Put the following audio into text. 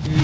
Mm.